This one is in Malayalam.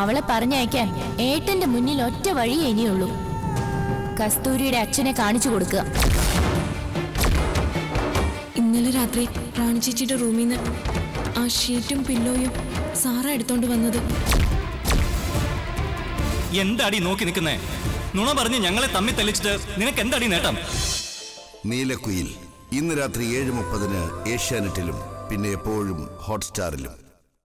അവളെ പറഞ്ഞയക്കാൻ ഏട്ടന്റെ മുന്നിൽ ഒറ്റ വഴിയേ ഇനിയുള്ളൂ. കസ്തൂരിയുടെ അച്ഛനെ കാണിച്ചു കൊടുക്കുക. ഇന്നലെ രാത്രി റാണിച്ചേച്ചിയുടെ റൂമിൽ നിന്ന് ആ ഷീറ്റും പില്ലോയും സാറ എടുത്തോണ്ട് വന്നത്. എന്താടി നോക്കി നിൽക്കുന്നേ? നുണ പറഞ്ഞ് ഞങ്ങളെ തമ്മി തെളിച്ചിട്ട് നിനക്ക് എന്താടി നേട്ടം? നീലക്കുയിൽ ഇന്ന് രാത്രി ഏഴ് മുപ്പതിന് ഏഷ്യാനെറ്റിലും പിന്നെ എപ്പോഴും ഹോട്ട്സ്റ്റാറിലും.